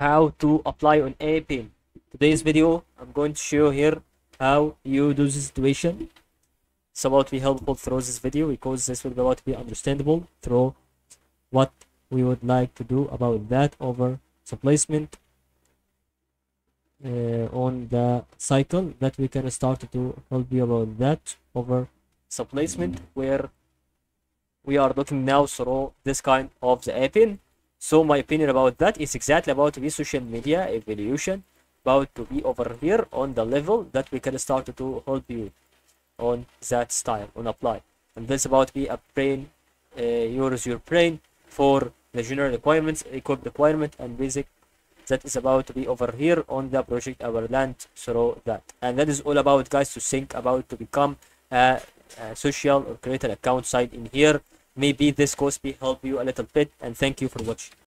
how to apply on Appen today's video i'm going to show here how you do this situation. It's about to be helpful through this video because this will be about to be understandable through what we would like to do about that over the placement uh, on the cycle that we can start to help you about that over the placement where we are looking now through this kind of the pin so my opinion about that is exactly about to be social media evolution about to be over here on the level that we can start to help you on that style on apply. And this about be a brain uh, use your brain for the general requirements equip requirement and basic. That is about to be over here on the project our land through that. And that is all about guys to think about to become a, a social or create an account site in here maybe this course will help you a little bit and thank you for watching